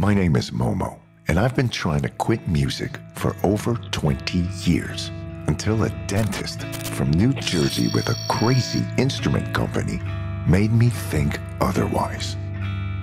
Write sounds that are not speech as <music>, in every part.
My name is Momo, and I've been trying to quit music for over 20 years until a dentist from New Jersey with a crazy instrument company made me think otherwise.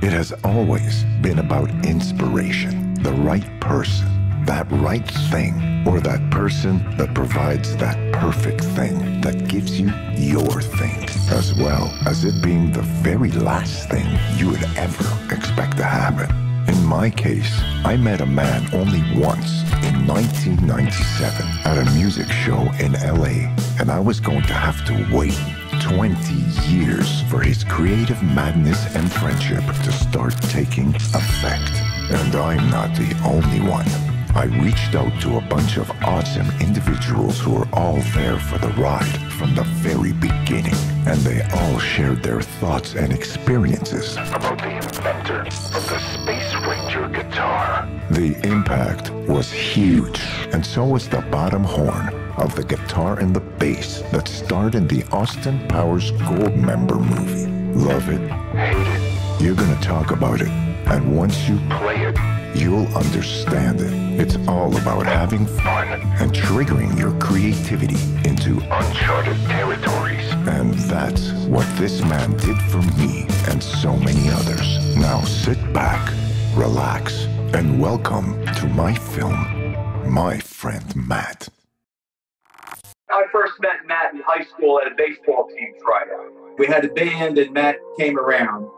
It has always been about inspiration, the right person, that right thing, or that person that provides that perfect thing that gives you your thing, as well as it being the very last thing you would ever expect to happen. In my case, I met a man only once in 1997 at a music show in LA, and I was going to have to wait 20 years for his creative madness and friendship to start taking effect. And I'm not the only one. I reached out to a bunch of awesome individuals who were all there for the ride from the very beginning, and they all shared their thoughts and experiences about the inventor of the Space Ranger guitar. The impact was huge, and so was the bottom horn of the guitar and the bass that starred in the Austin Powers Goldmember movie. Love it, hate it, you're gonna talk about it, and once you play it, you'll understand it. It's all about having fun and triggering your creativity into uncharted territories. And that's what this man did for me and so many others. Now sit back, relax, and welcome to my film, My Friend Matt. I first met Matt in high school at a baseball team tryout. We had a band, and Matt came around,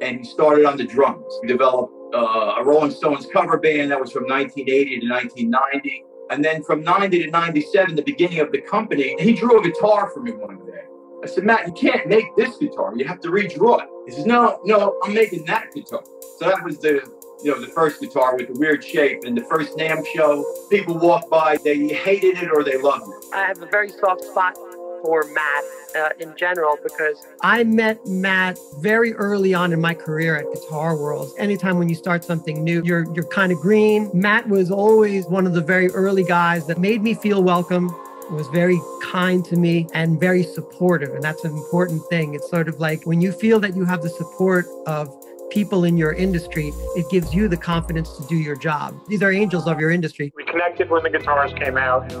and he started on the drums. We developed uh, a Rolling Stones cover band that was from 1980 to 1990. And then from 90 to 97, the beginning of the company, he drew a guitar for me one day. I said, Matt, you can't make this guitar. You have to redraw it. He says, No, no, I'm making that guitar. So that was the, you know, the first guitar with the weird shape. And the first NAMM show, people walked by, they hated it or they loved it. I have a very soft spot for Matt uh, in general because I met Matt very early on in my career at Guitar World. Anytime when you start something new, you're you're kind of green. Matt was always one of the very early guys that made me feel welcome. Was very kind to me and very supportive. And that's an important thing. It's sort of like when you feel that you have the support of people in your industry, it gives you the confidence to do your job. These are angels of your industry. We connected when the guitars came out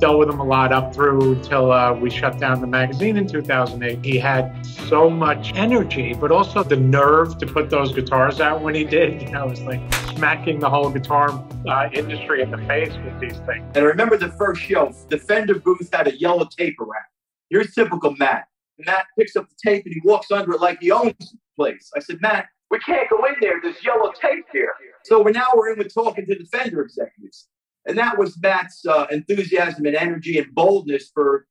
dealt with him a lot up through till uh, we shut down the magazine in 2008. He had so much energy, but also the nerve to put those guitars out when he did. <laughs> You know, it was like smacking the whole guitar uh, industry in the face with these things. And I remember the first show, the Fender booth had a yellow tape around. Here's typical Matt. Matt picks up the tape and he walks under it like he owns the place. I said, Matt, we can't go in there. There's yellow tape here. So we're now we're in with talking to the Fender executives. And that was Matt's uh, enthusiasm and energy and boldness for,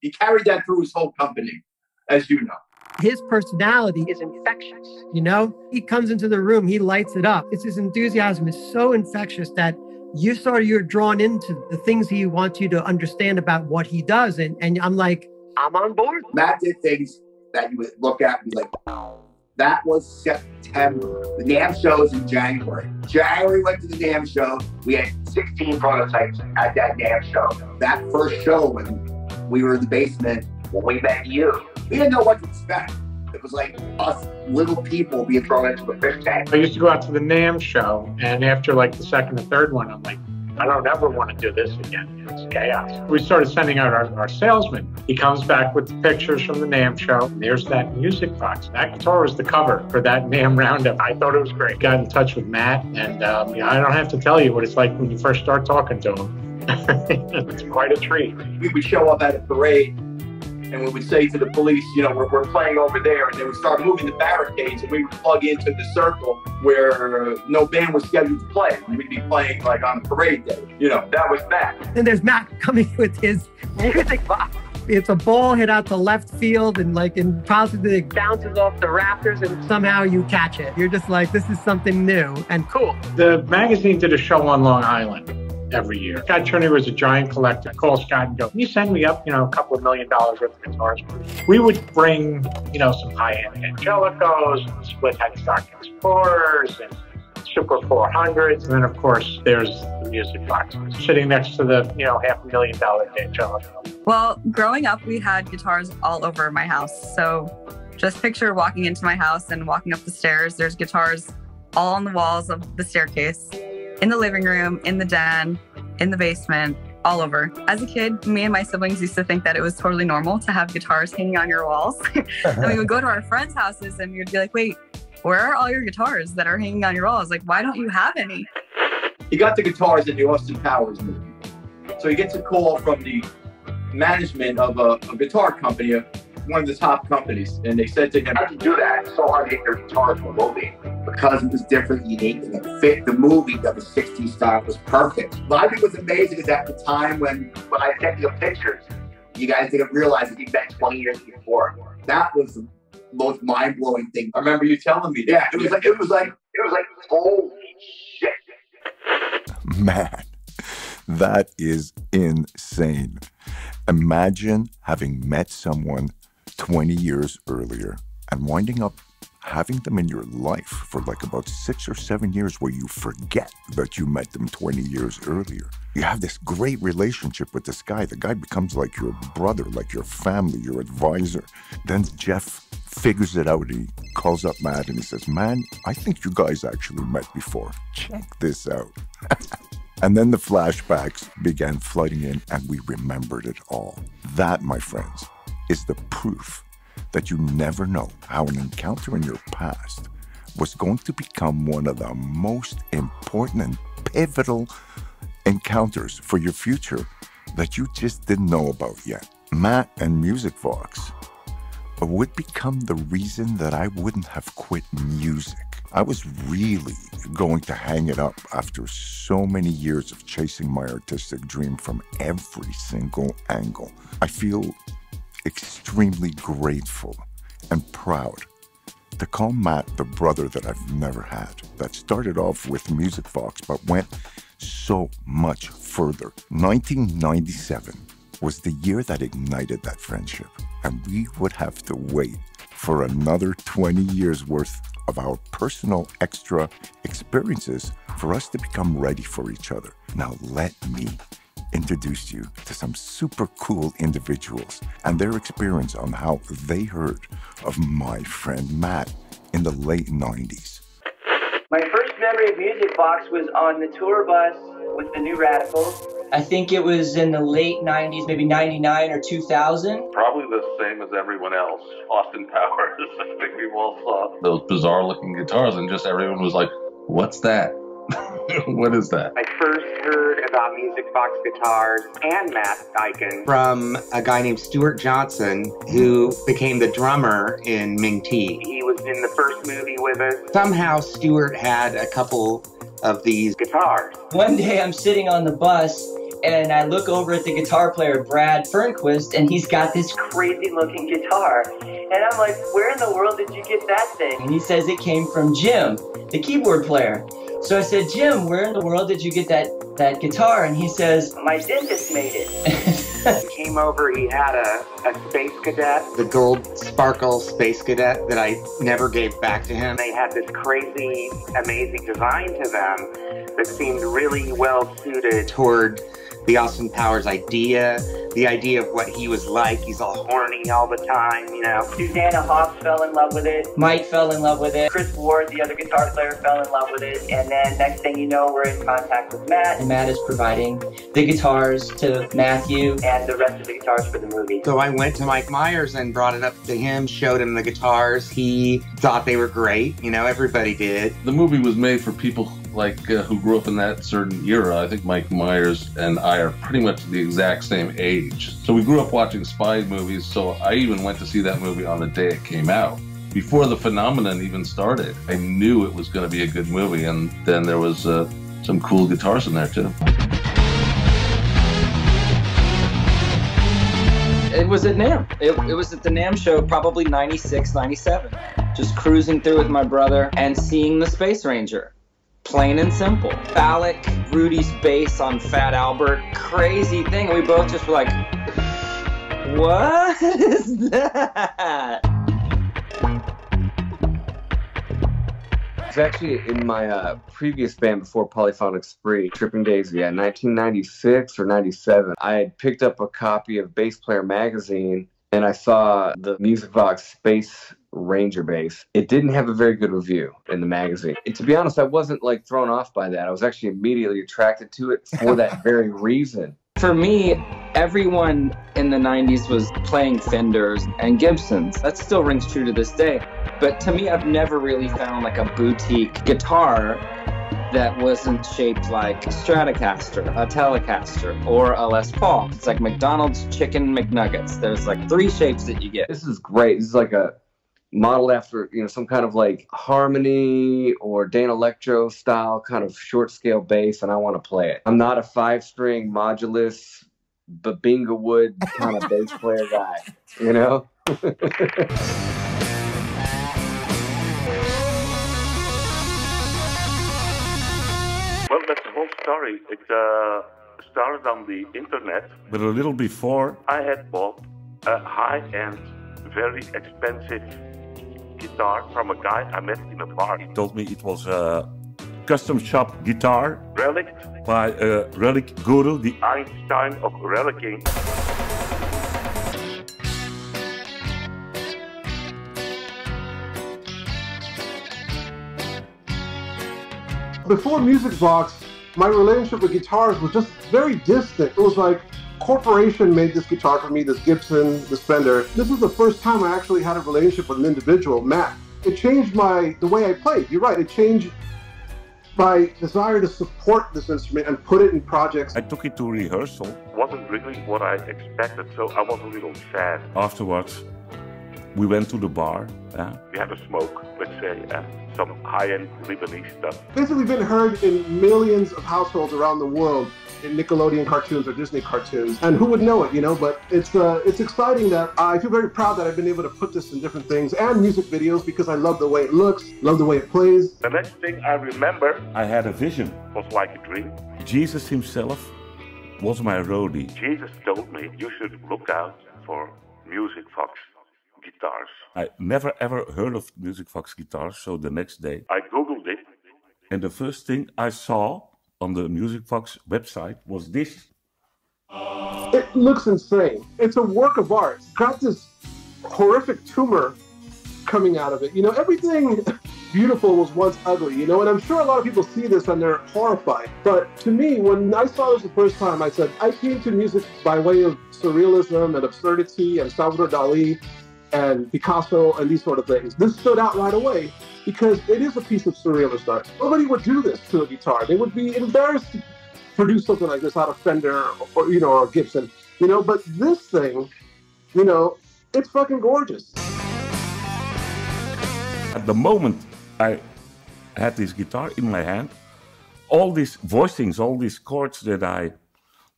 he carried that through his whole company, as you know. His personality is infectious. You know, he comes into the room, he lights it up. It's his enthusiasm is so infectious that you sort of you're drawn into the things he wants you to understand about what he does. And, and I'm like, I'm on board. Matt did things that you would look at and be like, that was September. The NAMM show was in January. January went to the NAMM show. We had 16 prototypes at that damn show. That first show when we were in the basement, when we met you, we didn't know what to expect. It was like us little people being thrown into a fish tank. I used to go out to the NAMM show, and after like the second or third one, I'm like, I don't ever want to do this again. It's chaos. We started sending out our, our salesman. He comes back with the pictures from the NAMM show. And there's that Music Vox. That guitar was the cover for that NAMM roundup. I thought it was great. Got in touch with Matt, and um, I don't have to tell you what it's like when you first start talking to him. <laughs> it's quite a treat. We would show up at a parade and we would say to the police, you know, we're, we're playing over there, and they would start moving the barricades, and we would plug into the circle where no band was scheduled to play. We'd be playing like on parade day. You know, that was that. And there's Matt coming with his Music Vox. It's a ball hit out to left field and like and possibly it bounces off the rafters and somehow you catch it. You're just like, this is something new and cool. The magazine did a show on Long Island every year. Scott Turner was a giant collector. Call Scott and go, can you send me up, you know, a couple of million dollars worth of guitars? We would bring, you know, some high-end Angelicos, and split-head stock Explorers, and Super 400s. And then, of course, there's the Music Vox sitting next to the, you know, half a million dollar Angelico. Well, growing up, we had guitars all over my house. So just picture walking into my house and walking up the stairs. There's guitars all on the walls of the staircase, in the living room, in the den, in the basement, all over. As a kid, me and my siblings used to think that it was totally normal to have guitars hanging on your walls. <laughs> and we would go to our friends' houses and we'd be like, wait, where are all your guitars that are hanging on your walls? Like, why don't you have any? He got the guitars in the Austin Powers movie. So he gets a call from the management of a, a guitar company, one of the top companies, and they said to him, How'd you do that? It's so hard to get your guitar to a movie. Because it was different, unique, and it fit the movie that the 60s style was perfect. What I think was amazing is at the time when, when I sent you pictures, you guys didn't realize that you met 20 years before. That was the most mind-blowing thing. I remember you telling me that. Yeah, it was like it was like it was like holy shit. Man, that is insane. Imagine having met someone 20 years earlier and winding up having them in your life for like about six or seven years where you forget that you met them 20 years earlier. You have this great relationship with this guy. The guy becomes like your brother, like your family, your advisor. Then Jeff figures it out. He calls up Matt and he says, Man, I think you guys actually met before. Check this out. <laughs> and then the flashbacks began flooding in and we remembered it all. That, my friends, is the proof that you never know how an encounter in your past was going to become one of the most important and pivotal encounters for your future that you just didn't know about yet. Matt and Music Vox would become the reason that I wouldn't have quit music. I was really going to hang it up after so many years of chasing my artistic dream from every single angle. I feel extremely grateful and proud to call Matt the brother that I've never had, that started off with Music Vox but went so much further. 1997 was the year that ignited that friendship, and we would have to wait for another 20 years worth of our personal extra experiences for us to become ready for each other. Now, let me introduce you to some super cool individuals and their experience on how they heard of my friend Matt in the late 90s. My first memory of Music Vox was on the tour bus with the New Radicals. I think it was in the late 90s, maybe 99 or 2000. Probably the same as everyone else. Austin Powers. I think we all saw those bizarre looking guitars, and just everyone was like, What's that? <laughs> what is that? I first heard about Music Vox guitars and Matt Eichen from a guy named Stuart Johnson, who became the drummer in Ming Tea. He was in the first movie with us. Somehow, Stuart had a couple of these guitars. One day I'm sitting on the bus and I look over at the guitar player, Brad Fernquist, and he's got this crazy looking guitar. And I'm like, where in the world did you get that thing? And he says it came from Jim, the keyboard player. So I said, Jim, where in the world did you get that, that guitar? And he says, my dentist made it. <laughs> he came over, he had a, a Space Cadet. The gold sparkle Space Cadet that I never gave back to him. They had this crazy, amazing design to them that seemed really well suited toward the Austin Powers idea, the idea of what he was like. He's all horny all the time, you know. Susanna Hoffs fell in love with it. Mike fell in love with it. Chris Ward, the other guitar player, fell in love with it. And then next thing you know, we're in contact with Matt. And Matt is providing the guitars to Matthew and the rest of the guitars for the movie. So I went to Mike Myers and brought it up to him, showed him the guitars. He thought they were great. You know, everybody did. The movie was made for people like uh, who grew up in that certain era. I think Mike Myers and I are pretty much the exact same age. So we grew up watching spy movies. So I even went to see that movie on the day it came out. Before the phenomenon even started, I knew it was going to be a good movie, and then there was uh, some cool guitars in there too. It was at NAMM. It, it was at the NAMM show, probably 96, 97. Just cruising through with my brother and seeing the Space Ranger plain and simple. Alec, Rudy's bass on Fat Albert, crazy thing. We both just were like, what <laughs> is that? It's actually in my uh, previous band before Polyphonic Spree, Tripping Daisy, yeah, 1996 or 97. I had picked up a copy of Bass Player magazine and I saw the Music Vox Space Ranger Bass. It didn't have a very good review in the magazine. And to be honest, I wasn't like thrown off by that. I was actually immediately attracted to it for that <laughs> very reason. For me, everyone in the 90s was playing Fenders and Gibsons. That still rings true to this day. But to me, I've never really found like a boutique guitar that wasn't shaped like a Stratocaster, a Telecaster, or a Les Paul. It's like McDonald's chicken McNuggets. There's like three shapes that you get. This is great. This is like a modeled after you know some kind of like harmony or Danelectro style kind of short scale bass, and I want to play it. I'm not a five string modulus Bubinga Wood kind of bass player <laughs> guy, you know. <laughs> Well, that's the whole story. It uh, started on the internet. But a little before, I had bought a high-end, very expensive guitar from a guy I met in a bar. he told me it was a custom shop guitar Relic, by a relic guru. The Einstein of relicking. Before Music Vox, my relationship with guitars was just very distant. It was like corporation made this guitar for me, this Gibson, this Fender. This is the first time I actually had a relationship with an individual, Matt. It changed my the way I played. You're right. It changed my desire to support this instrument and put it in projects. I took it to rehearsal. Wasn't really what I expected, so I was a little sad. Afterwards, we went to the bar. Yeah. We had a smoke, let's say, uh, some high-end Lebanese stuff. Basically, been heard in millions of households around the world in Nickelodeon cartoons or Disney cartoons, and who would know it, you know? But it's uh, it's exciting that I feel very proud that I've been able to put this in different things and music videos because I love the way it looks, love the way it plays. The next thing I remember I had a vision. was like a dream. Jesus himself was my roadie. Jesus told me you should look out for Music Vox guitars. I never ever heard of Music Vox guitars, so the next day, I googled it. and the first thing I saw on the Music Vox website was this. It looks insane. It's a work of art. It's got this horrific tumor coming out of it. You know, everything <laughs> beautiful was once ugly, you know, and I'm sure a lot of people see this and they're horrified. But to me, when I saw this the first time, I said, I came to music by way of surrealism and absurdity and Salvador Dali and Picasso and these sort of things. This stood out right away because it is a piece of surrealist art. Nobody would do this to a guitar. They would be embarrassed to produce something like this out of Fender or, you know, or Gibson, you know, but this thing, you know, it's fucking gorgeous. At the moment I had this guitar in my hand, all these voicings, all these chords that I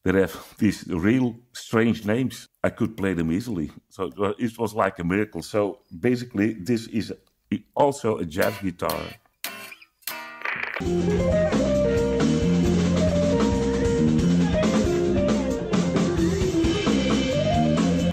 that have these real strange names, I could play them easily. So it it was like a miracle. So basically, this is also a jazz guitar.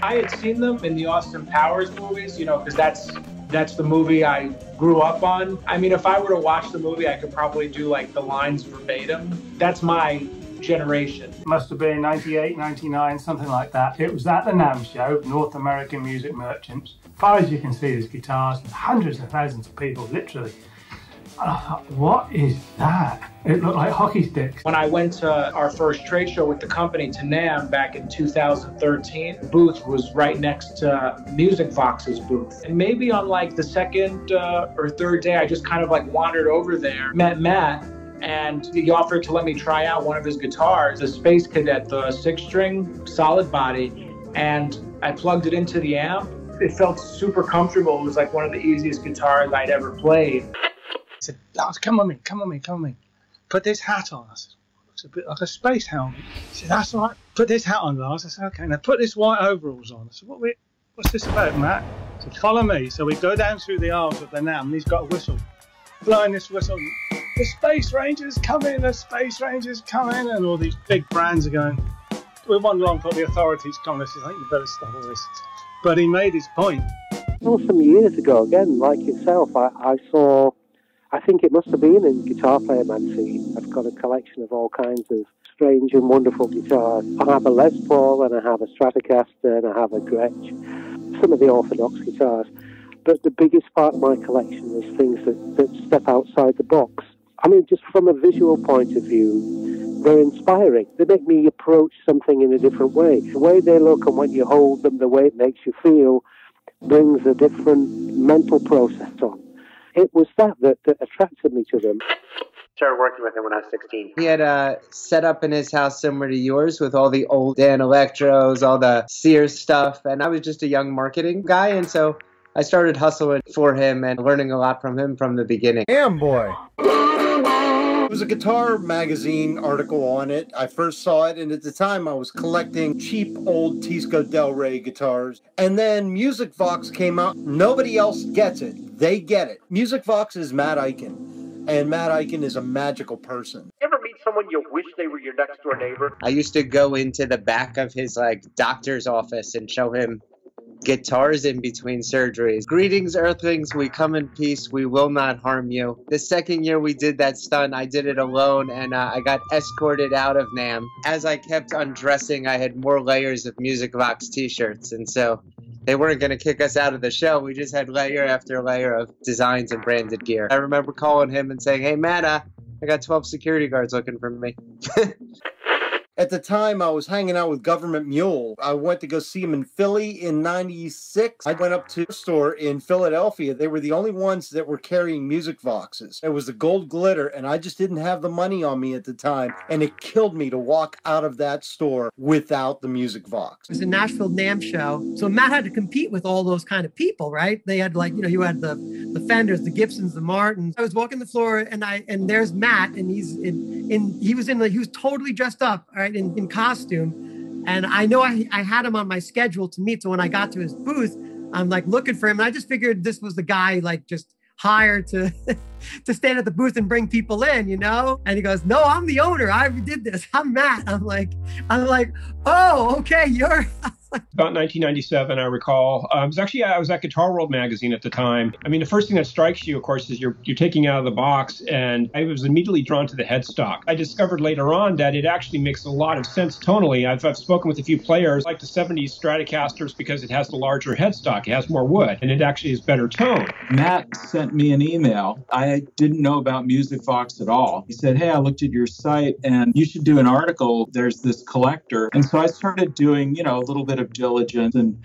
I had seen them in the Austin Powers movies, you know, because that's that's the movie I grew up on. I mean, if I were to watch the movie, I could probably do like the lines verbatim. That's my generation. Must have been 98, 99, something like that. It was at the NAMM show, North American Music Merchants. As far as you can see, there's guitars, hundreds of thousands of people, literally. And I thought, what is that? It looked like hockey sticks. When I went to our first trade show with the company to NAMM back in 2013, the booth was right next to Music Vox's booth. And maybe on like the second uh, or third day, I just kind of like wandered over there, met Matt, and he offered to let me try out one of his guitars, the Space Cadet, the six string solid body. And I plugged it into the amp. It felt super comfortable. It was like one of the easiest guitars I'd ever played. He said, Lars, come on me, come on me, come on me. Put this hat on. I said, looks a bit like a space helmet. He said, that's all right. Put this hat on, Lars. I said, okay. Now put this white overalls on. I said, what we, what's this about, Matt? He said, follow me. So we go down through the aisles of the NAMM and he's got a whistle. Blowing this whistle. The Space Rangers coming, the Space Rangers coming, and all these big brands are going. We won't long for the authorities said, I think you better stop all this. But he made his point. Well, some years ago, again, like yourself, I, I saw, I think it must have been in Guitar Player magazine. I've got a collection of all kinds of strange and wonderful guitars. I have a Les Paul and I have a Stratocaster and I have a Gretsch, some of the orthodox guitars. But the biggest part of my collection is things that, that step outside the box. I mean, just from a visual point of view, they're inspiring. They make me approach something in a different way. The way they look and when you hold them, the way it makes you feel brings a different mental process on. It was that that, that attracted me to them. Started working with him when I was 16. He had a setup in his house similar to yours with all the old Danelectros, all the Sears stuff, and I was just a young marketing guy, and so I started hustling for him and learning a lot from him from the beginning. Damn boy. There was a guitar magazine article on it. I first saw it, and at the time I was collecting cheap old Teisco Del Rey guitars. And then Music Vox came out. Nobody else gets it. They get it. Music Vox is Matt Eichen, and Matt Eichen is a magical person. Ever meet someone you wish they were your next door neighbor? I used to go into the back of his like doctor's office and show him guitars in between surgeries. Greetings, Earthlings. We come in peace. We will not harm you. The second year we did that stunt, I did it alone and uh, I got escorted out of NAMM. As I kept undressing, I had more layers of Music Vox t shirts. And so they weren't going to kick us out of the show. We just had layer after layer of designs and branded gear. I remember calling him and saying, Hey, man, uh, I got 12 security guards looking for me. <laughs> At the time, I was hanging out with Government Mule. I went to go see him in Philly in 96. I went up to a store in Philadelphia. They were the only ones that were carrying Music Voxes. It was the gold glitter, and I just didn't have the money on me at the time. And it killed me to walk out of that store without the Music Vox. It was a Nashville NAMM show. So Matt had to compete with all those kind of people, right? They had like, you know, you had the the Fenders, the Gibsons, the Martins. I was walking the floor and I and there's Matt and he's in in he was in the he was totally dressed up, all right, in, in costume. And I know I, I had him on my schedule to meet. So when I got to his booth, I'm like looking for him. And I just figured this was the guy like just hired to <laughs> to stand at the booth and bring people in, you know? And he goes, No, I'm the owner. I did this. I'm Matt. I'm like, I'm like, oh, okay, you're <laughs> About 1997, I recall. Um, it was actually I was at Guitar World magazine at the time. I mean, the first thing that strikes you, of course, is you're you're taking out of the box, and I was immediately drawn to the headstock. I discovered later on that it actually makes a lot of sense tonally. I've, I've spoken with a few players like the 70s Stratocasters because it has the larger headstock, it has more wood, and it actually is better tone. Matt sent me an email. I didn't know about Music Vox at all. He said, Hey, I looked at your site and you should do an article. There's this collector. And so I started doing, you know, a little bit of diligence and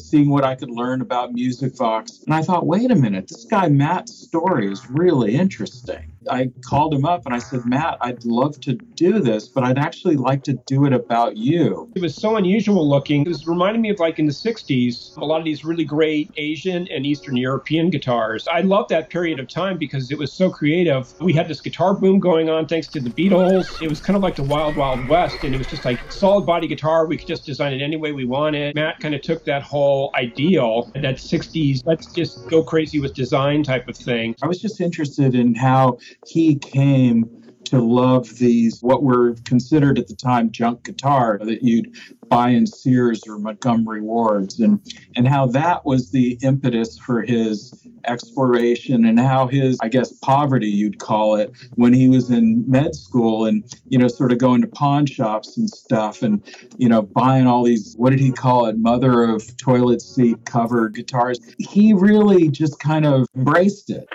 seeing what I could learn about Music Vox. And I thought, wait a minute, this guy Matt's story is really interesting. I called him up and I said, Matt, I'd love to do this, but I'd actually like to do it about you. It was so unusual looking. It was reminding me of like in the 60s, a lot of these really great Asian and Eastern European guitars. I loved that period of time because it was so creative. We had this guitar boom going on thanks to the Beatles. It was kind of like the Wild Wild West, and it was just like solid body guitar. We could just design it any way we wanted. Matt kind of took that whole ideal, that 60s, let's just go crazy with design type of thing. I was just interested in how he came to love these, what were considered at the time junk guitar that you'd buy in Sears or Montgomery Wards, and, and how that was the impetus for his exploration and how his, I guess, poverty, you'd call it, when he was in med school and, you know, sort of going to pawn shops and stuff and, you know, buying all these, what did he call it, mother of toilet seat covered guitars. He really just kind of embraced it.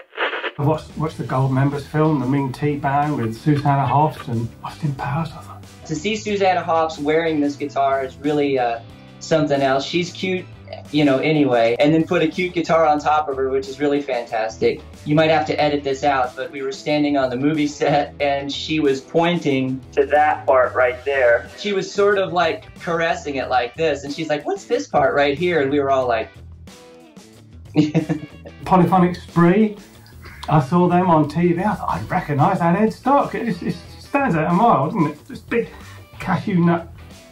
I watched, watched the Goldmembers film, The Ming Tea Band with Susanna Hoffs and Austin Powers. I thought, To see Susanna Hoffs wearing this guitar is really uh, something else. She's cute, you know, anyway, and then put a cute guitar on top of her, which is really fantastic. You might have to edit this out, but we were standing on the movie set and she was pointing to that part right there. She was sort of like caressing it like this, and she's like, What's this part right here? And we were all like, <laughs> Polyphonic Spree, I saw them on TV. I thought, I'd recognise that headstock. It, it, stands out a mile, doesn't it? This big cashew nut,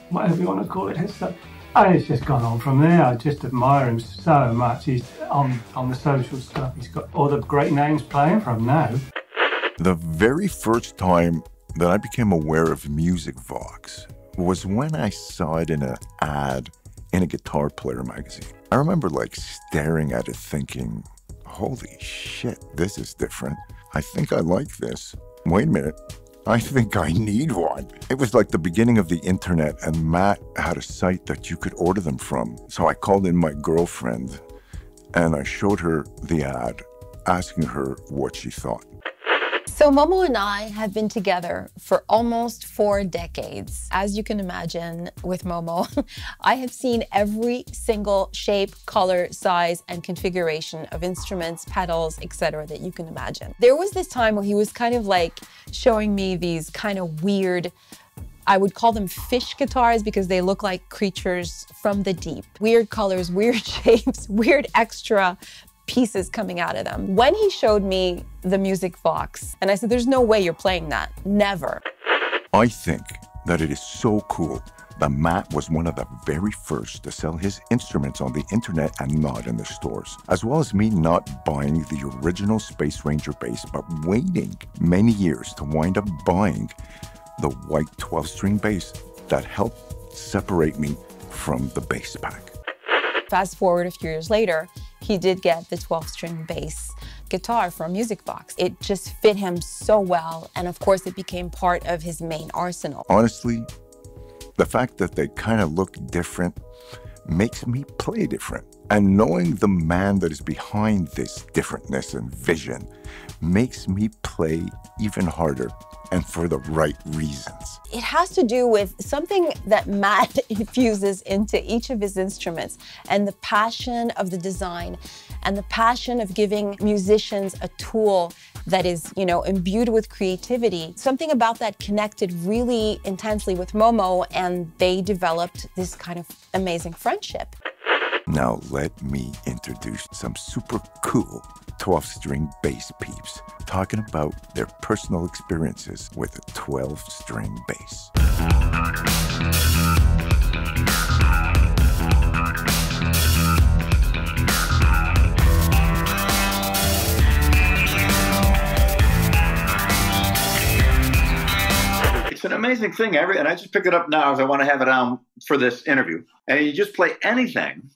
whatever you want to call it. And it's just gone on from there. I just admire him so much. He's on, on the social stuff. He's got all the great names playing for him now. The very first time that I became aware of Music Vox was when I saw it in an ad in a guitar player magazine. I remember like staring at it thinking, holy shit, this is different. I think I like this. Wait a minute. I think I need one. It was like the beginning of the internet, and Matt had a site that you could order them from. So I called in my girlfriend and I showed her the ad, asking her what she thought. So, Momo and I have been together for almost four decades. As you can imagine, with Momo, <laughs> I have seen every single shape, color, size, and configuration of instruments, pedals, etc., that you can imagine. There was this time where he was kind of like showing me these kind of weird I would call them fish guitars because they look like creatures from the deep. Weird colors, <laughs> weird shapes, weird extra pieces coming out of them. When he showed me the Music Vox, and I said, There's no way you're playing that. Never. I think that it is so cool that Matt was one of the very first to sell his instruments on the internet and not in the stores, as well as me not buying the original Space Ranger bass, but waiting many years to wind up buying the white 12 string bass that helped separate me from the bass pack. Fast forward a few years later, he did get the 12 string bass guitar from Music Vox. It just fit him so well, and of course, it became part of his main arsenal. Honestly, the fact that they kind of look different makes me play different. And knowing the man that is behind this differentness and vision makes me play even harder and for the right reasons. It has to do with something that Matt <laughs> infuses into each of his instruments and the passion of the design and the passion of giving musicians a tool that is, you know, imbued with creativity. Something about that connected really intensely with Momo and they developed this kind of amazing friendship. Now let me introduce some super cool 12 string bass peeps talking about their personal experiences with a 12 string bass. It's an amazing thing. Every and I just pick it up now because I want to have it on for this interview. And you just play anything,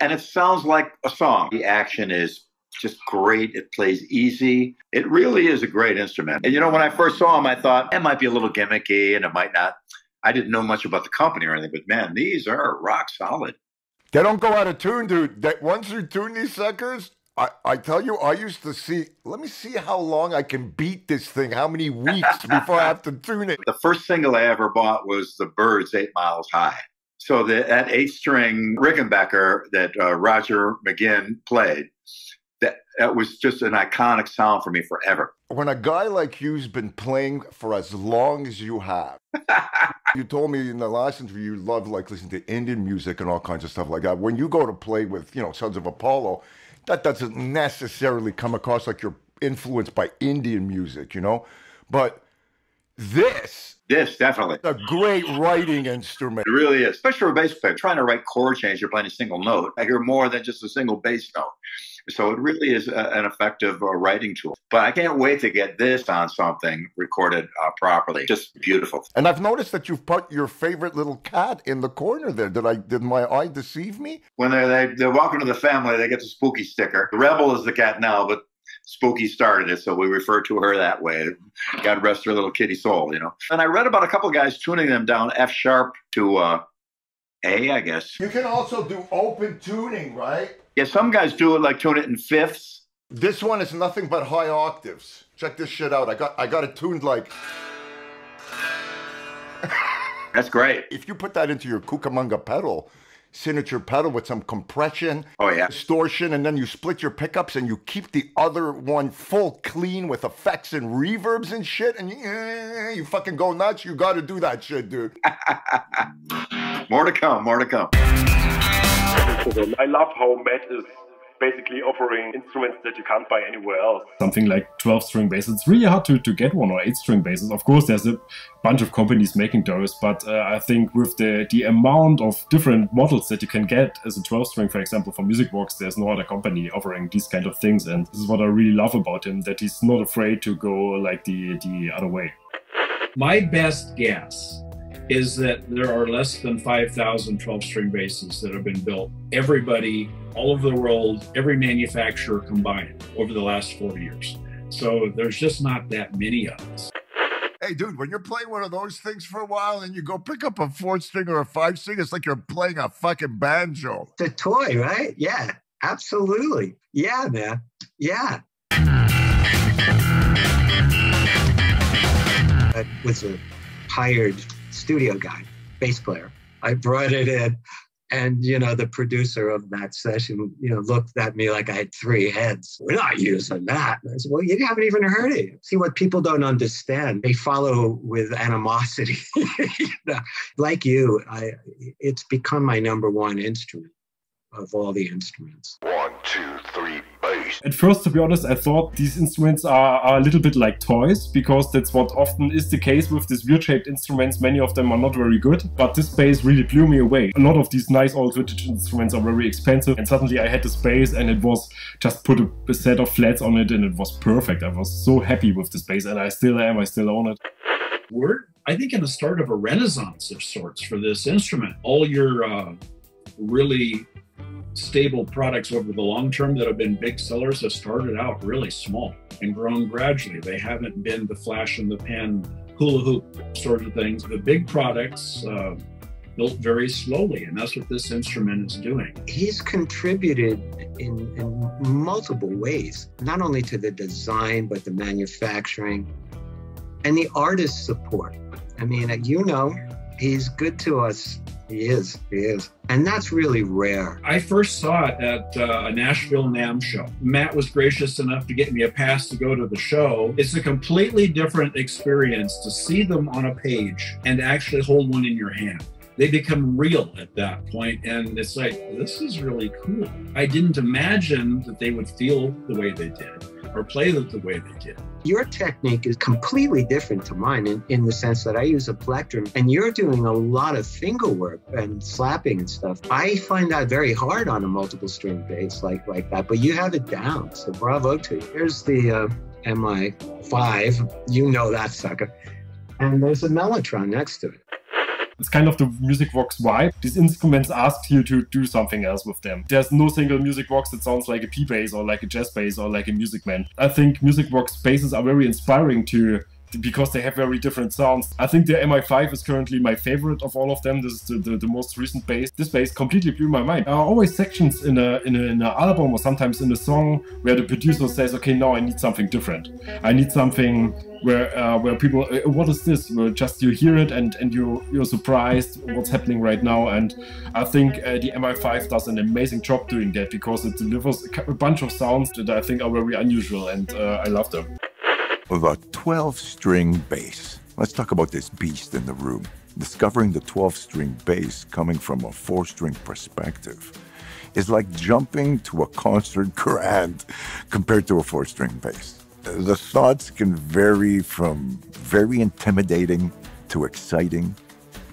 and it sounds like a song. The action is just great. It plays easy. It really is a great instrument. And you know, when I first saw them, I thought it might be a little gimmicky and it might not. I didn't know much about the company or anything, but man, these are rock solid. They don't go out of tune, dude. That once you tune these suckers, I, I tell you, I used to see. Let me see how long I can beat this thing. How many weeks before I have to tune it? <laughs> The first single I ever bought was The Byrds, Eight Miles High. So the, that eight-string Rickenbacker that uh, Roger McGuinn played, that, was just an iconic sound for me forever. When a guy like you's been playing for as long as you have, <laughs> you told me in the last interview you love like listening to Indian music and all kinds of stuff like that. When you go to play with, you know, Sons of Apollo, that doesn't necessarily come across like you're influenced by Indian music, you know? But this, this definitely a great writing instrument. It really is, especially for a bass player. Trying to write chord change, you're playing a single note. I hear more than just a single bass note. So it really is a, an effective uh, writing tool. But I can't wait to get this on something recorded uh, properly. Just beautiful. And I've noticed that you've put your favorite little cat in the corner there. Did I did my eye deceive me? When they they they're welcome to the family, they get the spooky sticker. The rebel is the cat now, but Spooky started it, so we refer to her that way. God rest her little kitty soul, you know. And I read about a couple guys tuning them down F sharp to uh, A, I guess. You can also do open tuning, right? Yeah, some guys do it like tune it in fifths. This one is nothing but high octaves. Check this shit out. I got I got it tuned like That's great. If you put that into your Cucamonga pedal, signature pedal with some compression, oh yeah, distortion, and then you split your pickups and you keep the other one full clean with effects and reverbs and shit, and you, you fucking go nuts. You got to do that shit, dude. <laughs> more to come. More to come. I love how Matt is basically offering instruments that you can't buy anywhere else. Something like 12 string bass. It's really hard to, to get one or 8 string basses. Of course, there's a bunch of companies making those, but uh, I think with the, the amount of different models that you can get as a 12 string, for example, for Music Vox, there's no other company offering these kind of things. And this is what I really love about him, that he's not afraid to go like the, the other way. My best guess is that there are less than 5,000 12 string basses that have been built. Everybody, all over the world, every manufacturer combined over the last four years. So there's just not that many of us. Hey, dude, when you're playing one of those things for a while and you go pick up a four string or a five string, it's like you're playing a fucking banjo. It's a toy, right? Yeah. Absolutely. Yeah, man. Yeah. I was a hired studio guy, bass player. I brought it in, and you know, the producer of that session, you know, looked at me like I had three heads. We're not using that. And I said, Well, you haven't even heard it. See what people don't understand. They follow with animosity. <laughs> you know, like you, I it's become my number one instrument of all the instruments. One, two, three, bass. At first, to be honest, I thought these instruments are, are a little bit like toys because that's what often is the case with these weird shaped instruments. Many of them are not very good, but this bass really blew me away. A lot of these nice old vintage instruments are very expensive, and suddenly I had this bass and it was just put a, a set of flats on it and it was perfect. I was so happy with this bass, and I still am. I still own it. We're, I think, in the start of a renaissance of sorts for this instrument. All your uh, really stable products over the long term that have been big sellers have started out really small and grown gradually. They haven't been the flash in the pan hula hoop sort of things. The big products uh, built very slowly, and that's what this instrument is doing. He's contributed in, in multiple ways, not only to the design, but the manufacturing and the artist support. I mean, you know, he's good to us he is. He is. And that's really rare. I first saw it at uh, a Nashville NAMM show. Matt was gracious enough to get me a pass to go to the show. It's a completely different experience to see them on a page and actually hold one in your hand they become real at that point and it's like this is really cool i didn't imagine that they would feel the way they did or play it the way they did your technique is completely different to mine in, in the sense that I use a plectrum and you're doing a lot of finger work and slapping and stuff. I find that very hard on a multiple string bass like like that, but you have it down. So bravo to you. Here's the uh, MI5. You know that sucker. And there's a Mellotron next to it. It's kind of the Music Vox vibe. These instruments ask you to do something else with them. There's no single Music Vox that sounds like a P bass or like a jazz bass or like a Music Man. I think Music Vox basses are very inspiring to because they have very different sounds. I think the MI5 is currently my favorite of all of them. This is the, the, the most recent bass. This bass completely blew my mind. There are always sections in a, in an album or sometimes in a song where the producer says, okay, now I need something different. I need something where uh, where people, uh, what is this? Where just you hear it and and you you're surprised what's happening right now. And I think uh, the MI5 does an amazing job doing that because it delivers a bunch of sounds that I think are very unusual and uh, I love them of a 12 string bass. Let's talk about this beast in the room. Discovering the 12 string bass coming from a four string perspective is like jumping to a concert <laughs> grand compared to a four string bass. The thoughts can vary from very intimidating to exciting,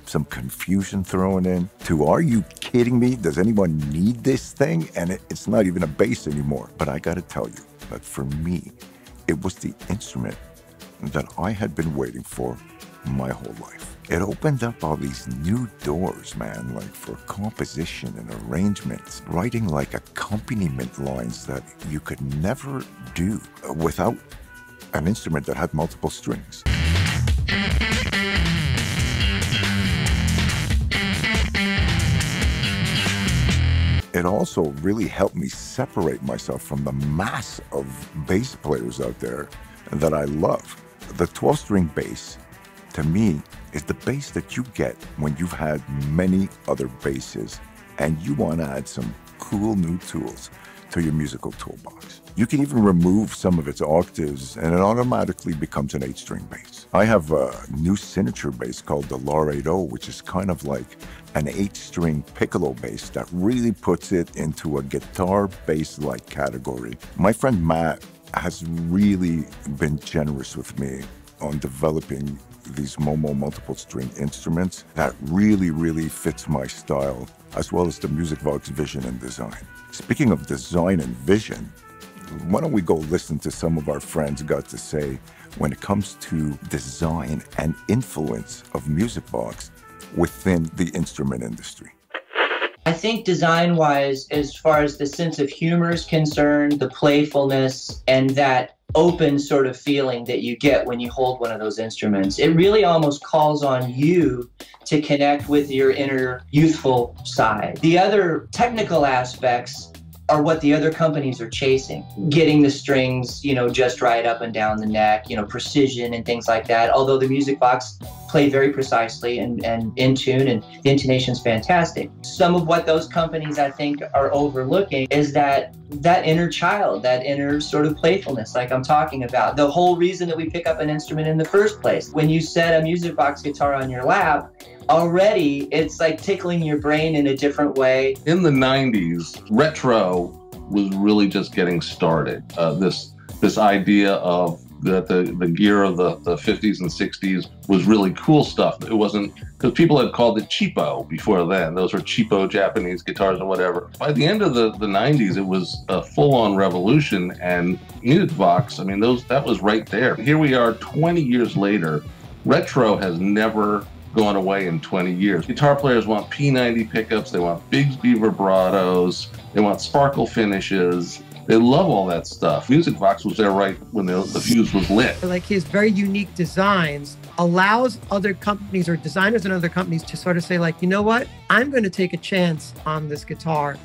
some confusion thrown in, to are you kidding me? Does anyone need this thing? And it's not even a bass anymore. But I gotta tell you that for me, it was the instrument that I had been waiting for my whole life. It opened up all these new doors, man, like for composition and arrangements, writing like accompaniment lines that you could never do without an instrument that had multiple strings. It also really helped me separate myself from the mass of bass players out there that I love. The 12 string bass, to me, is the bass that you get when you've had many other basses and you want to add some cool new tools to your musical toolbox. You can even remove some of its octaves and it automatically becomes an eight string bass. I have a new signature bass called the Laredo, which is kind of like an eight string piccolo bass that really puts it into a guitar bass like category. My friend Matt has really been generous with me on developing these Momo multiple string instruments that really, really fits my style, as well as the Music Vox vision and design. Speaking of design and vision, why don't we go listen to some of our friends got to say when it comes to design and influence of Music Vox within the instrument industry? I think design wise, as far as the sense of humor is concerned, the playfulness, and that open sort of feeling that you get when you hold one of those instruments, it really almost calls on you to connect with your inner youthful side. The other technical aspects are what the other companies are chasing. Getting the strings, you know, just right up and down the neck, you know, precision and things like that. Although the Music Vox play very precisely and, and in tune and the intonation's fantastic. Some of what those companies I think are overlooking is that that inner child, that inner sort of playfulness like I'm talking about. The whole reason that we pick up an instrument in the first place. When you set a Music Vox guitar on your lap, already it's like tickling your brain in a different way. In the 90s, retro was really just getting started. Uh, this this idea of that the, the gear of the, the 50s and 60s was really cool stuff. It wasn't because people had called it cheapo before then. Those were cheapo Japanese guitars and whatever. By the end of the, the 90s, it was a full on revolution. And Music Vox, I mean, those that was right there. Here we are 20 years later. Retro has never gone away in 20 years. Guitar players want P90 pickups, they want Bigsby vibratos, they want sparkle finishes. They love all that stuff. Music Vox was there right when the, the fuse was lit. Like his very unique designs allows other companies or designers and other companies to sort of say, like, you know what? I'm going to take a chance on this guitar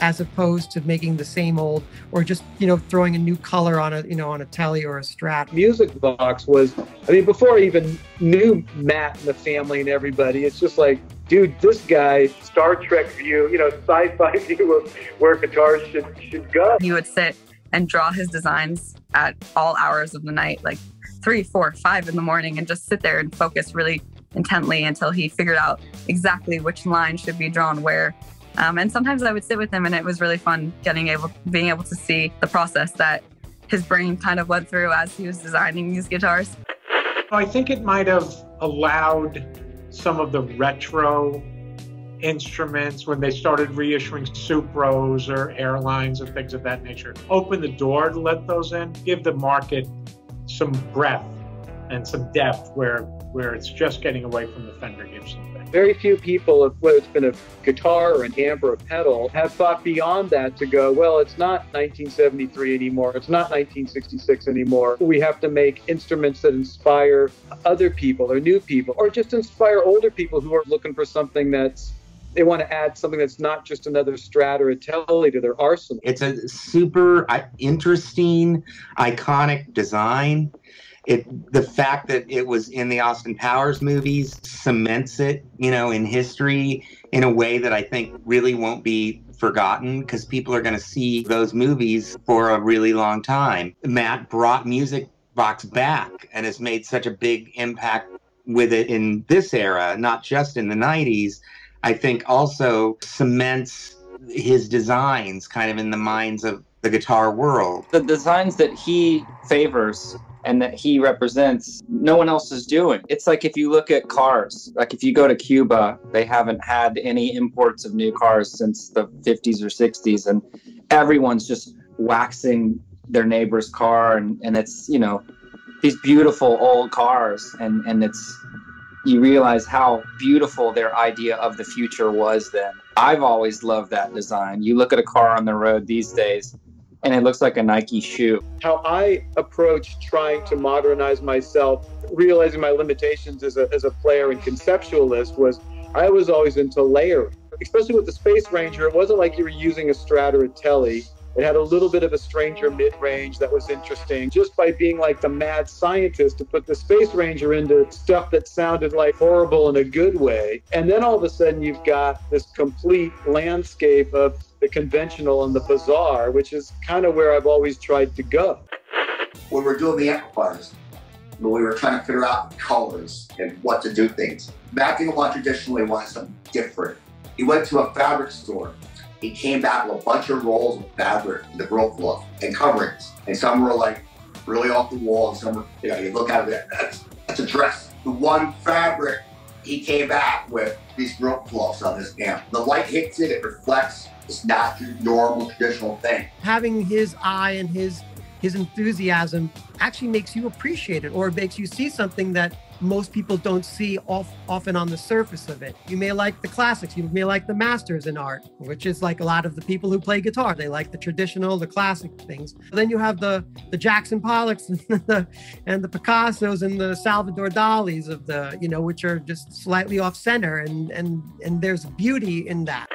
as opposed to making the same old or just you know throwing a new color on a you know on a telly or a strat. Music Vox was i mean before i even knew matt and the family and everybody it's just like dude this guy star trek view you know sci-fi <laughs> view of where guitars should should go. He would sit and draw his designs at all hours of the night like three four five in the morning and just sit there and focus really intently until he figured out exactly which line should be drawn where um, and sometimes I would sit with him, and it was really fun getting able, being able to see the process that his brain kind of went through as he was designing these guitars. I think it might have allowed some of the retro instruments when they started reissuing Supros or airlines and things of that nature. Open the door to let those in, give the market some breadth and some depth where where it's just getting away from the Fender Gibson thing. Very few people, whether it's been a guitar or an amp or a pedal, have thought beyond that to go, well, it's not 1973 anymore. It's not 1966 anymore. We have to make instruments that inspire other people or new people or just inspire older people who are looking for something that's they want to add something that's not just another Strat or a Telly to their arsenal. It's a super uh, interesting, iconic design. It the fact that it was in the Austin Powers movies cements it, you know, in history in a way that I think really won't be forgotten because people are going to see those movies for a really long time. Matt brought Music Vox back and has made such a big impact with it in this era, not just in the 90s. I think also cements his designs kind of in the minds of the guitar world. The designs that he favors and that he represents, no one else is doing. It's like if you look at cars, like if you go to Cuba, they haven't had any imports of new cars since the 50s or 60s, and everyone's just waxing their neighbor's car, and, and it's, you know, these beautiful old cars, and, and it's, you realize how beautiful their idea of the future was then. I've always loved that design. You look at a car on the road these days, and it looks like a Nike shoe. How I approach trying to modernize myself, realizing my limitations as a, as a player and conceptualist, was I was always into layering. Especially with the Space Ranger, it wasn't like you were using a Strat or a Telly. It had a little bit of a stranger mid range that was interesting just by being like the mad scientist to put the Space Ranger into stuff that sounded like horrible in a good way. And then all of a sudden, you've got this complete landscape of the conventional and the bizarre, which is kind of where I've always tried to go. When we are doing the amplifiers, when we were trying to figure out the colors and what to do things, Matt didn't traditionally wanted something different. He went to a fabric store. He came back with a bunch of rolls of fabric, the cloth, and coverings. And some were like really off the wall, and some were, you know, you look at it, that's, that's a dress. The one fabric he came back with these cloths on his amp. The light hits it, it reflects it's not your normal traditional thing. Having his eye and his his enthusiasm actually makes you appreciate it or makes you see something that most people don't see off, often on the surface of it. You may like the classics, you may like the masters in art, which is like a lot of the people who play guitar. They like the traditional, the classic things. Then you have the the Jackson Pollocks <laughs> and the, and the Picassos and the Salvador Dali's of the, you know, which are just slightly off center and and and there's beauty in that.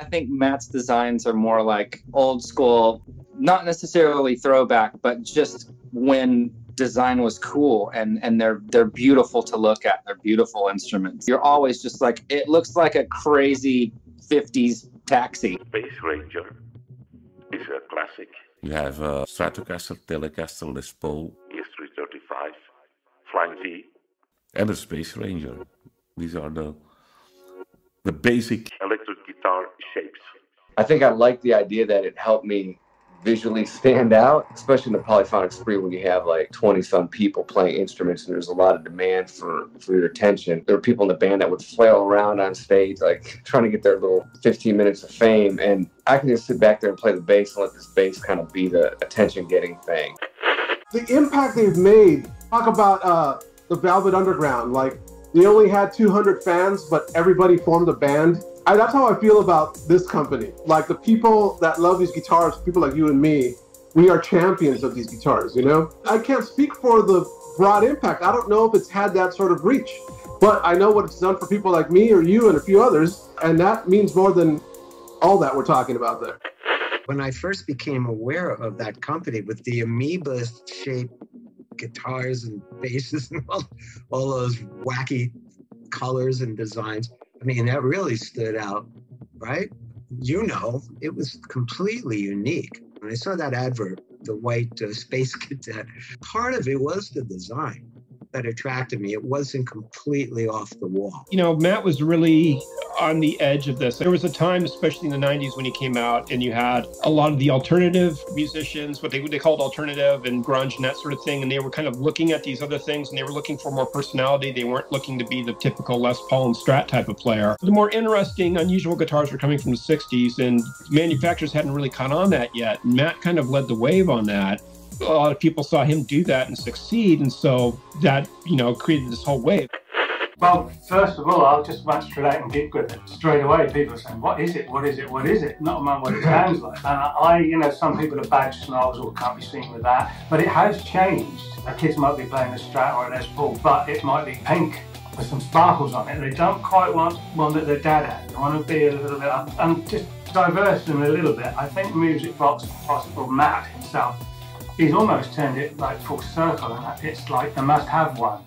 I think Matt's designs are more like old school, not necessarily throwback, but just when design was cool and and they're they're beautiful to look at. They're beautiful instruments. You're always just like it looks like a crazy 50s taxi. Space Ranger is a classic. You have a Stratocaster, Telecaster, Les Paul, ES335, Flying V, and a Space Ranger. These are the the basic electric guitar shapes. I think I like the idea that it helped me visually stand out, especially in the polyphonic spree when you have like 20 some people playing instruments and there's a lot of demand for, for your attention. There were people in the band that would flail around on stage, like trying to get their little 15 minutes of fame. And I can just sit back there and play the bass and let this bass kind of be the attention getting thing. The impact they've made, talk about uh, the Velvet Underground, like they only had 200 fans, but everybody formed a band. I, that's how I feel about this company. Like the people that love these guitars, people like you and me, we are champions of these guitars, you know? I can't speak for the broad impact. I don't know if it's had that sort of reach, but I know what it's done for people like me or you and a few others, and that means more than all that we're talking about there. When I first became aware of that company with the amoeba shaped guitars and basses and all, all those wacky colors and designs. I mean, that really stood out, right? You know, it was completely unique. When I saw that advert, the white uh, space <laughs> cadet, part of it was the design that attracted me. It wasn't completely off the wall. You know, Matt was really on the edge of this. There was a time, especially in the 90s, when he came out, and you had a lot of the alternative musicians, what they, they called alternative and grunge and that sort of thing. And they were kind of looking at these other things and they were looking for more personality. They weren't looking to be the typical Les Paul and Strat type of player. The more interesting, unusual guitars were coming from the 60s, and manufacturers hadn't really caught on that yet. Matt kind of led the wave on that a lot of people saw him do that and succeed, and so that you know created this whole wave. Well, first of all, I'll just straight out and get it. Straight away, people are saying, What is it? What is it? What is it? Not a what it sounds like. And I, you know, some people are badge snobs or can't be seen with that, but it has changed. A kids might be playing a Strat or an Les Paul, but it might be pink with some sparkles on it. They don't quite want one that their dad had. They want to be a little bit, and just diverse them a little bit. I think Music Vox, possible Matt himself, he's almost turned it like full circle and it's like a must have one.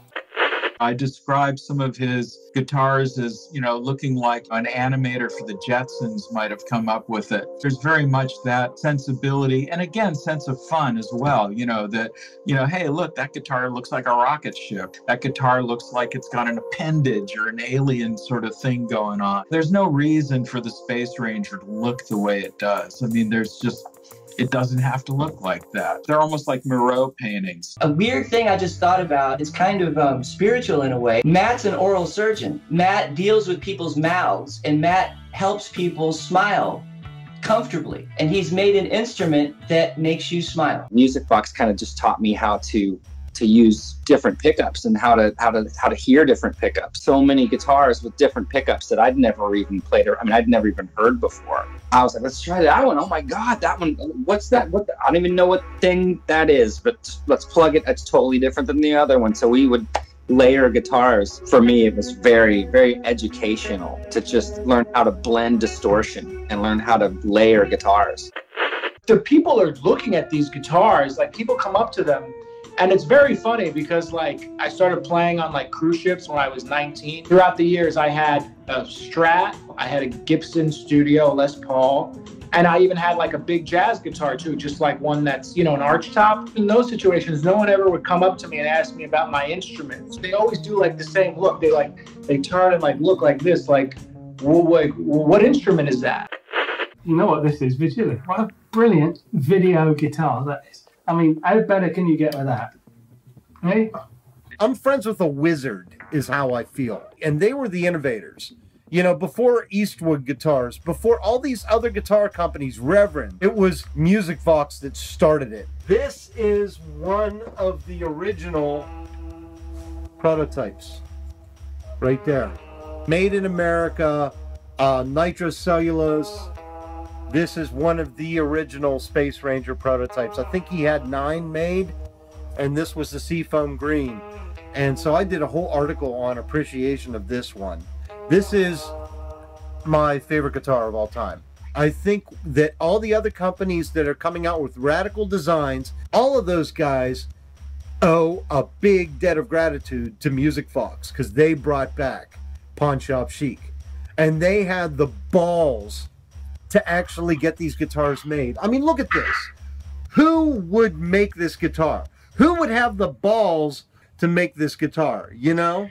I describe some of his guitars as, you know, looking like an animator for the Jetsons might have come up with it. There's very much that sensibility and again, sense of fun as well. You know, that, you know, hey, look, that guitar looks like a rocket ship. That guitar looks like it's got an appendage or an alien sort of thing going on. There's no reason for the Space Ranger to look the way it does. I mean, there's just it doesn't have to look like that. They're almost like Moreau paintings. A weird thing I just thought about is kind of um, spiritual in a way. Matt's an oral surgeon. Matt deals with people's mouths, and Matt helps people smile comfortably. And he's made an instrument that makes you smile. Music Vox kind of just taught me how to to use different pickups and how to how to how to hear different pickups. So many guitars with different pickups that I'd never even played or I mean I'd never even heard before. I was like, let's try that one. Oh my god, that one. What's that? What? The, I don't even know what thing that is, but let's plug it. It's totally different than the other one. So we would layer guitars. For me, it was very very educational to just learn how to blend distortion and learn how to layer guitars. The people are looking at these guitars like people come up to them and it's very funny because like I started playing on like cruise ships when I was 19. Throughout the years, I had a Strat, I had a Gibson Studio Les Paul, and I even had like a big jazz guitar too, just like one that's, you know, an arch top. In those situations, no one ever would come up to me and ask me about my instruments. They always do like the same look. They like, they turn and like look like this, like, like what instrument is that? You know what this is visually? What a brilliant video guitar that is. I mean, how better can you get with that? Hey? I'm friends with a wizard, is how I feel. And they were the innovators. You know, before Eastwood guitars, before all these other guitar companies, Reverend, it was Music Vox that started it. This is one of the original prototypes right there. Made in America, uh, nitrocellulose, this is one of the original Space Ranger prototypes. I think he had nine made, and this was the Seafoam Green. And so I did a whole article on appreciation of this one. This is my favorite guitar of all time. I think that all the other companies that are coming out with radical designs, all of those guys owe a big debt of gratitude to Music Vox because they brought back Pawn Shop Chic. And they had the balls to actually get these guitars made. I mean, look at this. Who would make this guitar? Who would have the balls to make this guitar, you know?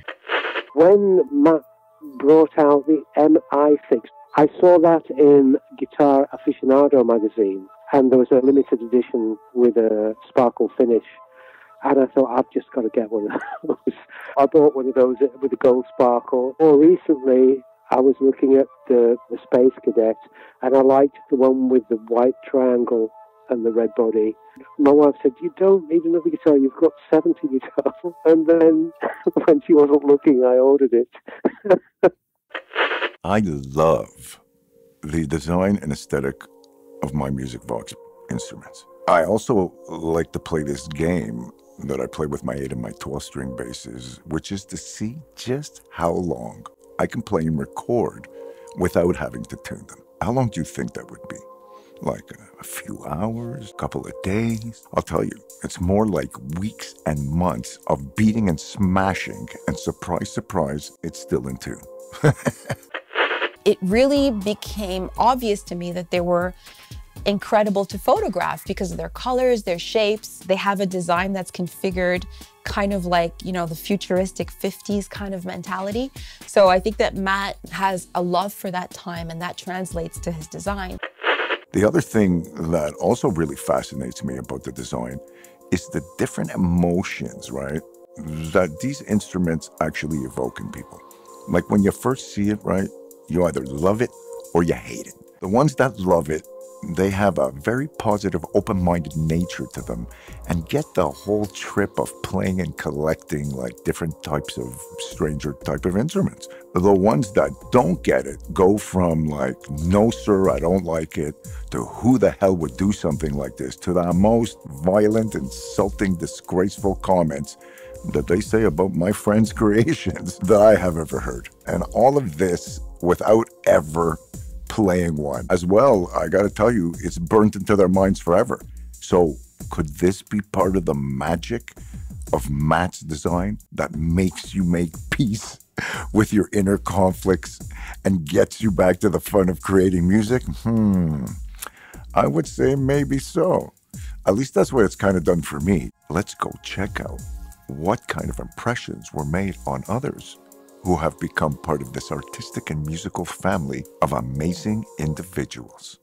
When Matt brought out the MI6, I saw that in Guitar Aficionado magazine, and there was a limited edition with a sparkle finish. And I thought, I've just got to get one of <laughs> those. I bought one of those with a gold sparkle. More recently, I was looking at the, the Space Cadet, and I liked the one with the white triangle and the red body. My wife said, You don't need another guitar, you've got 70 guitars. <laughs> And then <laughs> when she wasn't looking, I ordered it. <laughs> I love the design and aesthetic of my Music Vox instruments. I also like to play this game that I play with my 8 and my 12 string basses, which is to see just how long I can play and record without having to tune them. How long do you think that would be? Like a, a few hours, a couple of days? I'll tell you, it's more like weeks and months of beating and smashing, and surprise, surprise, it's still in tune. <laughs> it really became obvious to me that they were incredible to photograph because of their colors, their shapes. They have a design that's configured kind of like, you know, the futuristic 50s kind of mentality. So I think that Matt has a love for that time and that translates to his design. The other thing that also really fascinates me about the design is the different emotions, right? That these instruments actually evoke in people. Like when you first see it, right? You either love it or you hate it. The ones that love it they have a very positive, open minded nature to them and get the whole trip of playing and collecting like different types of stranger type of instruments. The ones that don't get it go from like, no, sir, I don't like it, to who the hell would do something like this, to the most violent, insulting, disgraceful comments that they say about my friends' <laughs> creations that I have ever heard. And all of this without ever playing one. As well, I got to tell you, it's burnt into their minds forever. So, could this be part of the magic of Matt's design that makes you make peace <laughs> with your inner conflicts and gets you back to the fun of creating music? Hmm. I would say maybe so. At least that's what it's kind of done for me. Let's go check out what kind of impressions were made on others who have become part of this artistic and musical family of amazing individuals.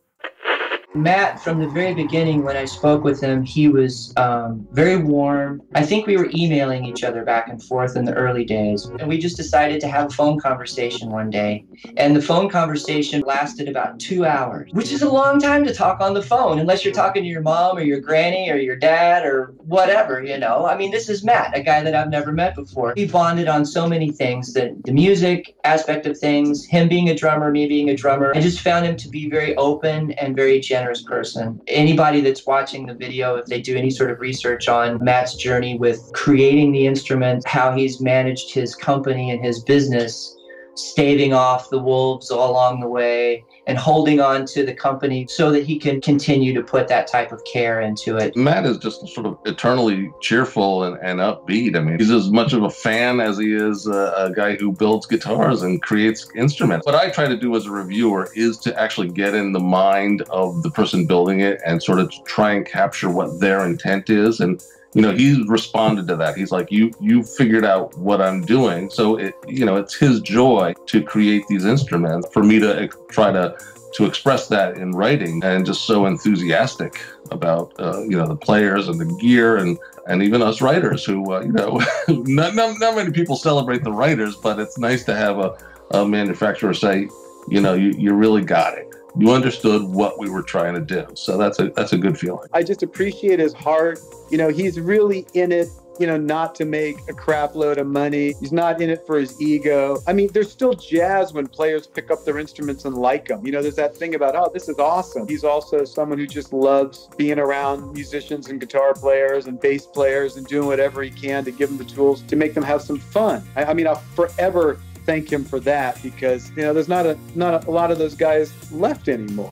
Matt, from the very beginning, when I spoke with him, he was um, very warm. I think we were emailing each other back and forth in the early days. And we just decided to have a phone conversation one day. And the phone conversation lasted about two hours, which is a long time to talk on the phone, unless you're talking to your mom or your granny or your dad or whatever, you know. I mean, this is Matt, a guy that I've never met before. We bonded on so many things that the music aspect of things, him being a drummer, me being a drummer. I just found him to be very open and very generous generous person. Anybody that's watching the video, if they do any sort of research on Matt's journey with creating the instrument, how he's managed his company and his business, staving off the wolves all along the way, and holding on to the company so that he can continue to put that type of care into it. Matt is just sort of eternally cheerful and, and upbeat. I mean, he's as much of a fan as he is a, a guy who builds guitars and creates instruments. What I try to do as a reviewer is to actually get in the mind of the person building it and sort of try and capture what their intent is and you know he responded to that. He's like you you figured out what i'm doing. So it you know it's his joy to create these instruments for me to try to to express that in writing and just so enthusiastic about uh, you know the players and the gear and and even us writers who uh, you know <laughs> not, not, not many people celebrate the writers but it's nice to have a, a manufacturer say you know you, you really got it you understood what we were trying to do. So that's a that's a good feeling. I just appreciate his heart. You know, he's really in it, you know, not to make a crap load of money. He's not in it for his ego. I mean, there's still jazz when players pick up their instruments and like them. You know, there's that thing about, oh, this is awesome. He's also someone who just loves being around musicians and guitar players and bass players and doing whatever he can to give them the tools to make them have some fun. I, I mean, I'll forever thank him for that because you know there's not a not a, lot of those guys left anymore.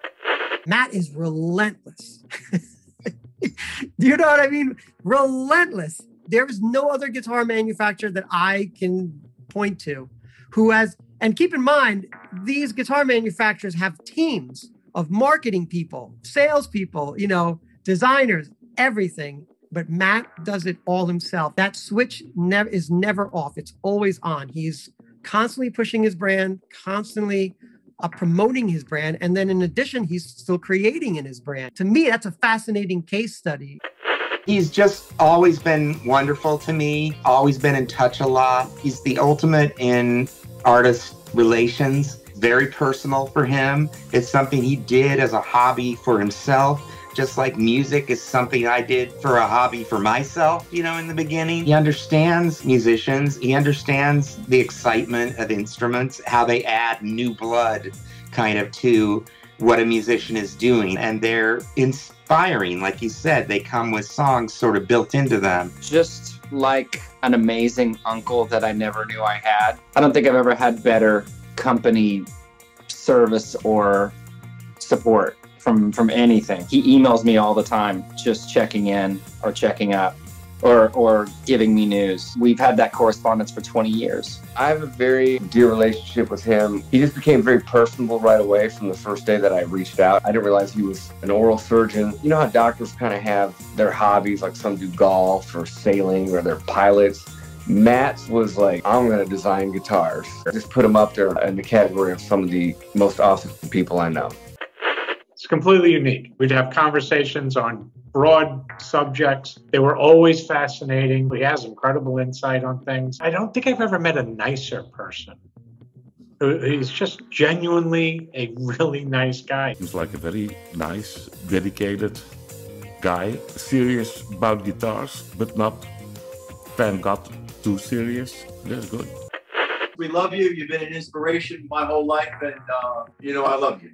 Matt is relentless. Do <laughs> you know what I mean? Relentless. There is no other guitar manufacturer that I can point to who has, and keep in mind, these guitar manufacturers have teams of marketing people, salespeople, you know, designers, everything. But Matt does it all himself. That switch never is never off. It's always on. He's constantly pushing his brand, constantly uh, promoting his brand. And then in addition, he's still creating in his brand. To me, that's a fascinating case study. He's just always been wonderful to me, always been in touch a lot. He's the ultimate in artist relations, very personal for him. It's something he did as a hobby for himself. Just like music is something I did for a hobby for myself, you know, in the beginning. He understands musicians, he understands the excitement of instruments, how they add new blood kind of to what a musician is doing. And they're inspiring, like you said, they come with songs sort of built into them. Just like an amazing uncle that I never knew I had. I don't think I've ever had better company service or support from from anything. He emails me all the time, just checking in or checking up or or giving me news. We've had that correspondence for 20 years. I have a very dear relationship with him. He just became very personable right away from the first day that I reached out. I didn't realize he was an oral surgeon. You know how doctors kind of have their hobbies, like some do golf or sailing or they're pilots. Matt's was like, I'm going to design guitars. Just put him up there in the category of some of the most awesome people I know. It's completely unique. We'd have conversations on broad subjects. They were always fascinating. He has incredible insight on things. I don't think I've ever met a nicer person. He's just genuinely a really nice guy. He's like a very nice, dedicated guy, serious about guitars, but not, thank God, too serious. That's good. We love you. You've been an inspiration my whole life, and uh, you know I love you.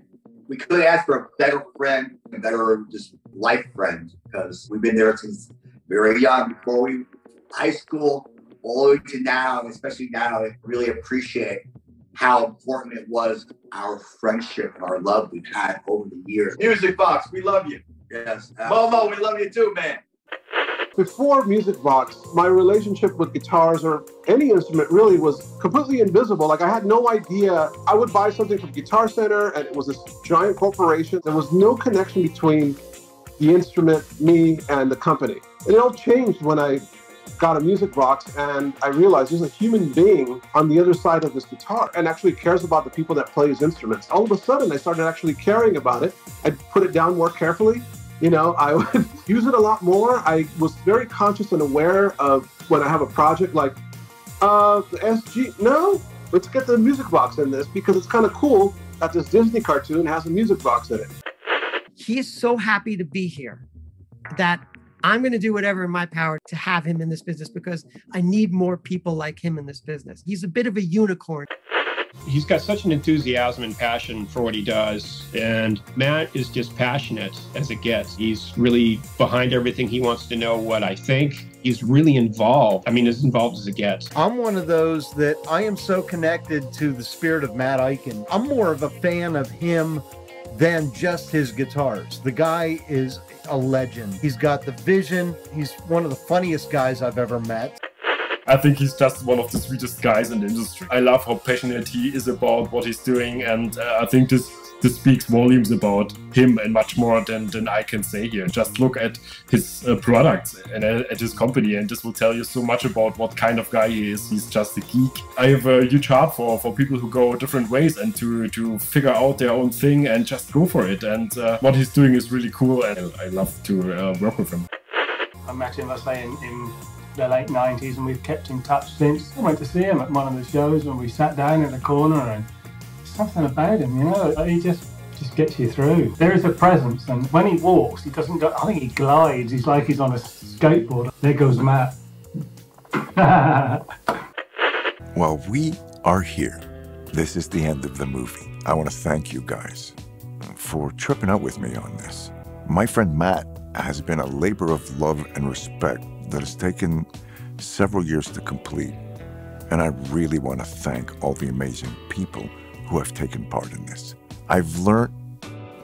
We could ask for a better friend, a better just life friend, because we've been there since very young, before we high school, all the way to now, and especially now. I really appreciate how important it was our friendship, our love we've had over the years. Music Vox, we love you. Yes, Momo, we love you too, man. Before Music Vox, my relationship with guitars or any instrument really was completely invisible. Like I had no idea. I would buy something from Guitar Center and it was this giant corporation. There was no connection between the instrument, me, and the company. And it all changed when I got a Music Vox and I realized there's a human being on the other side of this guitar and actually cares about the people that play his instruments. All of a sudden, I started actually caring about it. I put it down more carefully. You know, I <laughs> would use it a lot more. I was very conscious and aware of when I have a project like uh, the SG. No, let's get the Music Vox in this because it's kind of cool that this Disney cartoon has a Music Vox in it. He is so happy to be here that I'm going to do whatever in my power to have him in this business because I need more people like him in this business. He's a bit of a unicorn. He's got such an enthusiasm and passion for what he does. And Matt is just passionate as it gets. He's really behind everything. He wants to know what I think. He's really involved. I mean, as involved as it gets. I'm one of those that I am so connected to the spirit of Matt Eichen. I'm more of a fan of him than just his guitars. The guy is a legend. He's got the vision. He's one of the funniest guys I've ever met. I think he's just one of the sweetest guys in the industry. I love how passionate he is about what he's doing, and uh, I think this this speaks volumes about him and much more than, than I can say here. Just look at his uh, products and uh, at his company, and this will tell you so much about what kind of guy he is. He's just a geek. I have a huge heart for, for people who go different ways and to, to figure out their own thing and just go for it. And uh, what he's doing is really cool, and I love to uh, work with him. I met him, I say, in, in the late 90s, and we've kept in touch since. I went to see him at one of the shows, and we sat down in the corner, and something about him, you know, he just just gets you through. There is a presence, and when he walks, he doesn't go. I think he glides. He's like he's on a skateboard. There goes Matt. <laughs> Well, we are here. This is the end of the movie. I want to thank you guys for tripping out with me on this. My friend Matt has been a labor of love and respect that has taken several years to complete. And I really want to thank all the amazing people who have taken part in this. I've learned,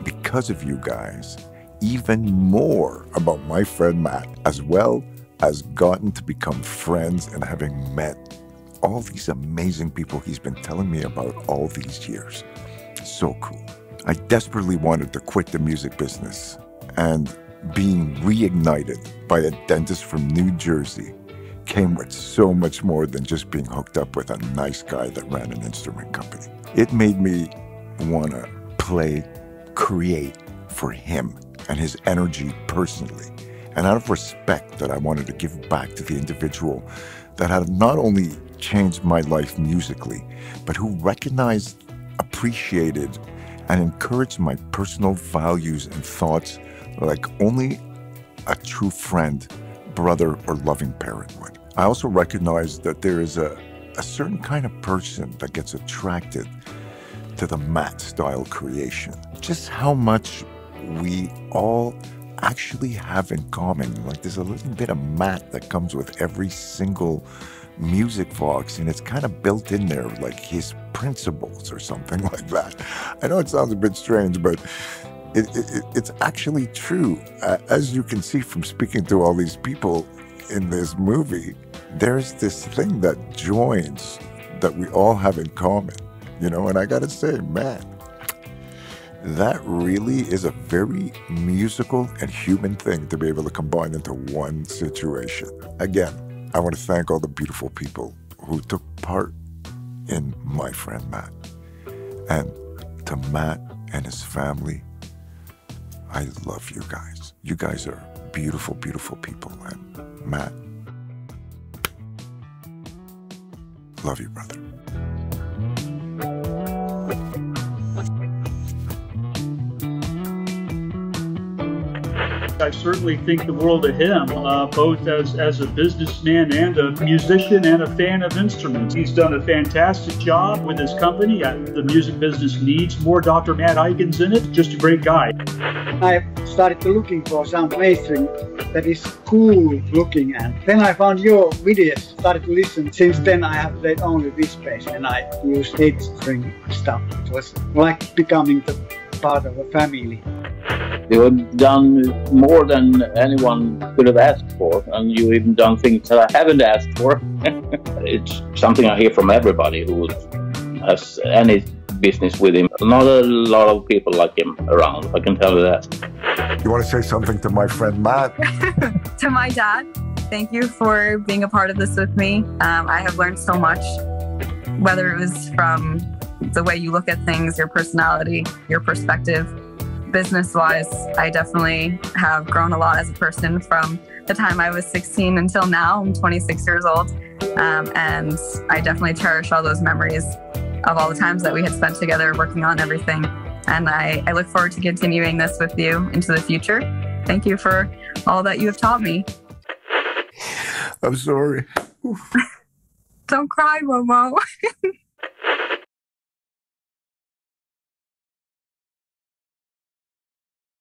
because of you guys, even more about my friend Matt, as well as gotten to become friends and having met all these amazing people he's been telling me about all these years. So cool. I desperately wanted to quit the music business and being reignited by a dentist from New Jersey came with so much more than just being hooked up with a nice guy that ran an instrument company. It made me want to play, create for him and his energy personally. And out of respect that I wanted to give back to the individual that had not only changed my life musically, but who recognized, appreciated, and encouraged my personal values and thoughts like only a true friend, brother, or loving parent would. I also recognize that there is a, a certain kind of person that gets attracted to the Matt style creation. Just how much we all actually have in common. Like there's a little bit of Matt that comes with every single Music Vox, and it's kind of built in there like his principles or something <laughs> like that i know it sounds a bit strange but it, it, it's actually true uh, as you can see from speaking to all these people in this movie there's this thing that joins that we all have in common you know and i gotta say man that really is a very musical and human thing to be able to combine into one situation again I want to thank all the beautiful people who took part in my friend Matt. And to Matt and his family, I love you guys. You guys are beautiful, beautiful people. And Matt, love you, brother. I certainly think the world of him, uh, both as, as a businessman and a musician and a fan of instruments. He's done a fantastic job with his company. The music business needs more Dr. Matt Eichens in it. Just a great guy. I started looking for some mainstream that is cool looking and then I found your videos, started to listen. Since then I have played only this bass and I use 8 string stuff. It was like becoming the part of a family. You have done more than anyone could have asked for, and you even done things that I haven't asked for. <laughs> it's something I hear from everybody who has any business with him. Not a lot of people like him around, I can tell you that. You want to say something to my friend Matt? <laughs> to my dad, thank you for being a part of this with me. Um, I have learned so much, whether it was from the way you look at things, your personality, your perspective business wise, I definitely have grown a lot as a person from the time I was 16 until now. I'm 26 years old. Um, and I definitely cherish all those memories of all the times that we had spent together working on everything. And I, I look forward to continuing this with you into the future. Thank you for all that you have taught me. I'm sorry. <laughs> Don't cry, Momo. <laughs>